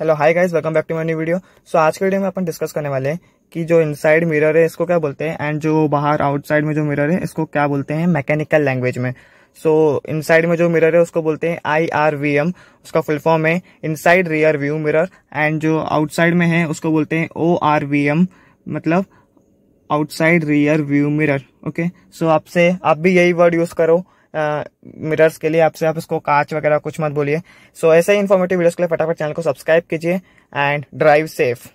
Hello hi guys welcome back to my new video so आज के video में अपन discuss करने वाले हैं कि जो इनसाइड मिरर है इसको क्या बोलते हैं? एंड जो बाहर आउटसाइड में जो मिरर है इसको क्या बोलते हैं? मैकेनिकल लैंग्वेज में. सो so, इनसाइड में जो मिरर है उसको बोलते हैं आई आर वी एम उसका फुल फॉर्म है inside rear view mirror and जो आउटसाइड में है उसको बोलते हैं ओ आर वी एम मतलब outside rear view mirror okay so आपसे आप भी यही वर्ड यूज़ करो। मिरर्स के लिए आपसे आप इसको कांच वगैरह कुछ मत बोलिए। सो so, ऐसे ही इन्फॉर्मेटिव वीडियोस के लिए फटाफट चैनल को सब्सक्राइब कीजिए एंड ड्राइव सेफ़